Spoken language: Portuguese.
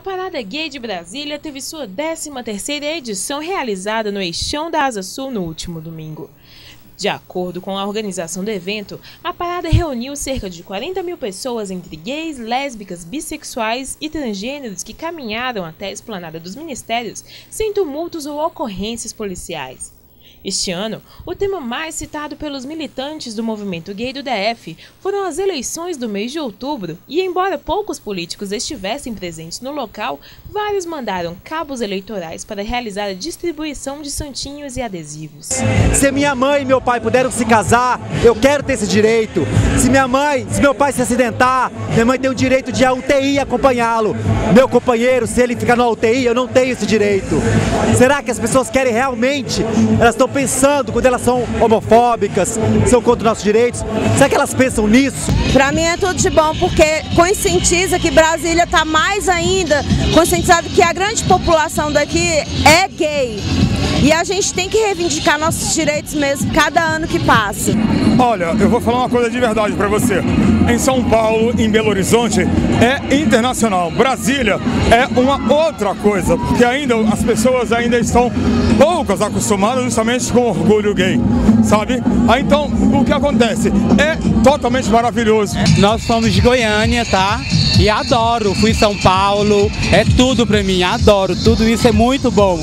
A Parada Gay de Brasília teve sua 13ª edição realizada no Eixão da Asa Sul no último domingo. De acordo com a organização do evento, a parada reuniu cerca de 40 mil pessoas entre gays, lésbicas, bissexuais e transgêneros que caminharam até a esplanada dos ministérios sem tumultos ou ocorrências policiais. Este ano, o tema mais citado pelos militantes do movimento gay do DF foram as eleições do mês de outubro, e embora poucos políticos estivessem presentes no local, vários mandaram cabos eleitorais para realizar a distribuição de santinhos e adesivos. Se minha mãe e meu pai puderam se casar, eu quero ter esse direito. Se minha mãe, se meu pai se acidentar, minha mãe tem o direito de a UTI acompanhá-lo. Meu companheiro, se ele ficar na UTI, eu não tenho esse direito. Será que as pessoas querem realmente? Elas estão pensando quando elas são homofóbicas, são contra os nossos direitos? Será que elas pensam nisso? Para mim é tudo de bom, porque conscientiza que Brasília está mais ainda conscientizado que a grande população daqui é gay. E a gente tem que reivindicar nossos direitos mesmo cada ano que passa. Olha, eu vou falar uma coisa de verdade para você. Em São Paulo, em Belo Horizonte, é internacional. Brasília é uma outra coisa, porque ainda as pessoas ainda estão poucas acostumadas justamente com orgulho gay, sabe? Aí então, o que acontece? É totalmente maravilhoso. Nós somos de Goiânia, tá? E adoro, fui em São Paulo, é tudo pra mim, adoro, tudo isso é muito bom.